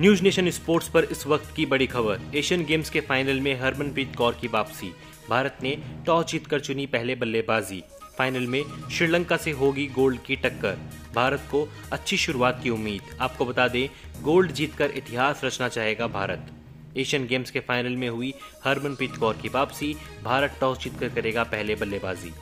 News nation sports पर इस वक्त की बड़ी खबर। एशियन गेम्स के फाइनल में हरमनप्रीत कौर की वापसी। भारत ने टॉस जीतकर चुनी पहले बल्लेबाजी। फाइनल में श्रीलंका से होगी गोल्ड की टक्कर। भारत को अच्छी शुरुआत की उम्मीद। आपको बता दें, गोल्ड जीतकर इतिहास रचना चाहेगा भारत। एशियन गेम्स के फाइनल में हुई हरमनप्रीत कौर की वापसी। भारत टॉस जीतकर करेगा पहले बल्लेबाजी।